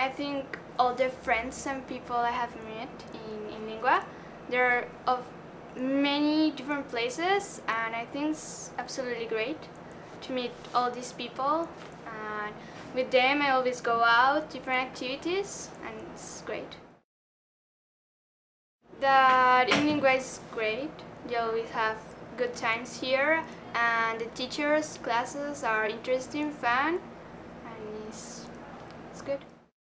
I think all the friends and people I have met in, inlingua, they're of many different places and I think it's absolutely great to meet all these people and with them I always go out, different activities and it's great. The inlingua is great, they always have good times here and the teachers' classes are interesting, fun and it's good.